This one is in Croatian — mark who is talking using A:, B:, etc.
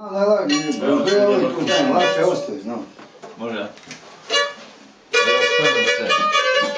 A: No, ne lagi, bio ovaj tu dan, lakše ostaje, znam.
B: Može. Evo spremam se.